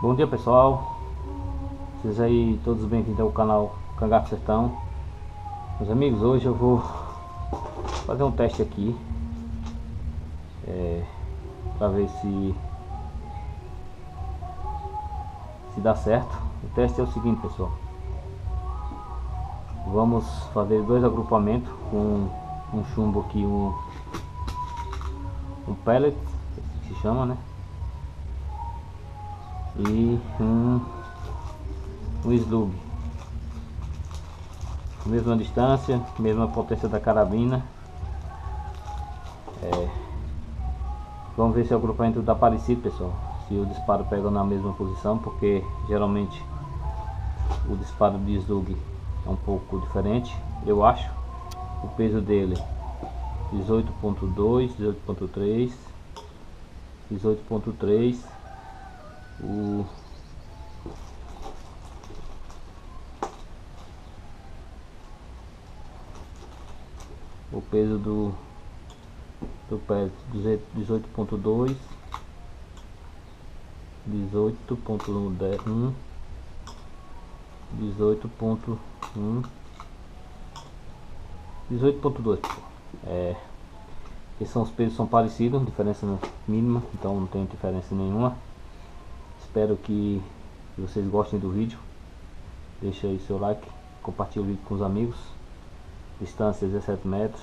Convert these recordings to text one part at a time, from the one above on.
Bom dia pessoal, vocês aí todos bem-vindos ao canal Cangaço Sertão? Meus amigos, hoje eu vou fazer um teste aqui é, para ver se se dá certo. O teste é o seguinte pessoal. Vamos fazer dois agrupamentos com um chumbo aqui, um, um pellet, que se chama né e um, um slug mesma distância mesma potência da carabina. É, vamos ver se o agrupamento dá parecido pessoal. Se o disparo pega na mesma posição porque geralmente o disparo de slug é um pouco diferente eu acho. O peso dele 18.2 18.3 18.3 o o peso do do pé 18.2 18.1 18.1 18.2 é esses são os pesos são parecidos diferença mínima então não tem diferença nenhuma Espero que vocês gostem do vídeo. Deixa aí seu like, compartilhe o vídeo com os amigos. Distância 17 metros.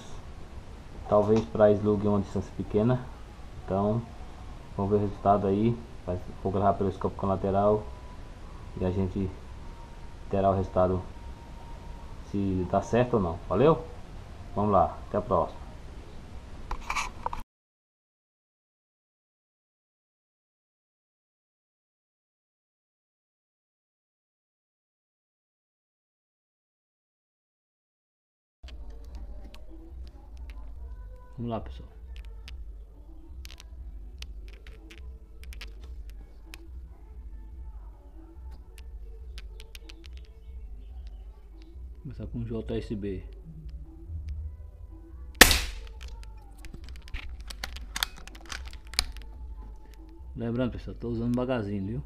Talvez para slug uma distância pequena. Então, vamos ver o resultado aí. Vou gravar pelo escopo com lateral. E a gente terá o resultado se dá certo ou não. Valeu? Vamos lá, até a próxima. Vamos lá, pessoal. Começar com JSB. Lembrando, pessoal, estou usando magazine, viu?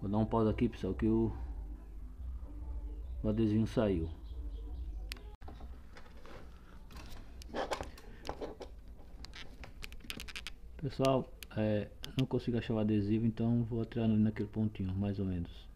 Vou dar um pause aqui, pessoal, que o o adesivo saiu. Pessoal, é, não consigo achar o adesivo, então vou atirar naquele pontinho, mais ou menos.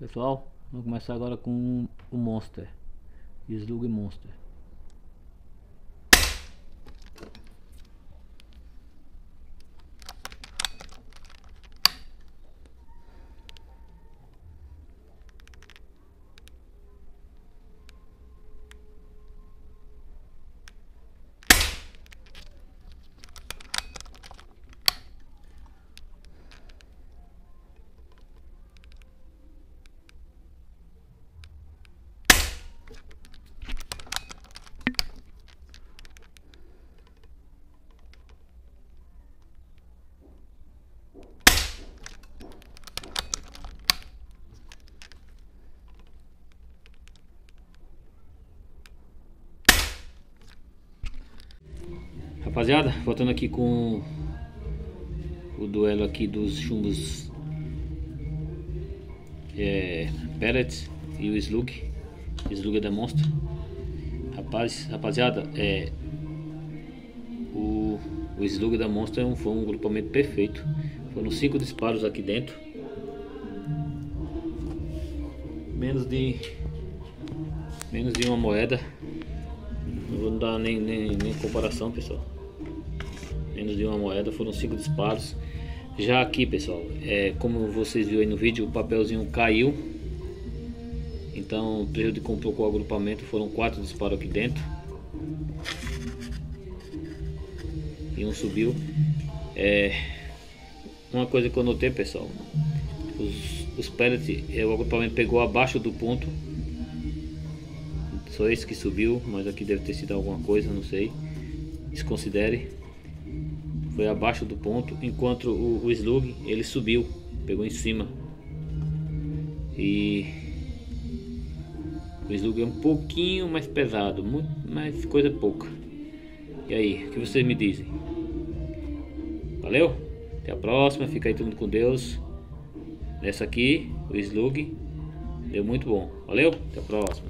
Pessoal, vamos começar agora com o Monster. Slug Monster. Rapaziada, voltando aqui com o duelo aqui dos chumbos é, Pellets e o Slug. Slug é da Monster. Rapaz, Rapaziada, é, o, o Slug da Monster é foi um grupamento perfeito. Foram cinco disparos aqui dentro. Menos de Menos de uma moeda. Não vou dar nem, nem, nem comparação pessoal menos de uma moeda, foram cinco disparos. Já aqui, pessoal, é, como vocês viram aí no vídeo, o papelzinho caiu. Então prejudicou um pouco o agrupamento. Foram quatro disparos aqui dentro. E um subiu. É, uma coisa que eu notei, pessoal, os, os pellets, é, o agrupamento pegou abaixo do ponto. Só esse que subiu, mas aqui deve ter sido alguma coisa, não sei. Desconsidere foi abaixo do ponto, enquanto o, o slug ele subiu, pegou em cima. E o slug é um pouquinho mais pesado, muito mais coisa pouca. E aí, o que vocês me dizem? Valeu? Até a próxima, fica aí tudo com Deus. Nessa aqui, o slug deu muito bom. Valeu? Até a próxima.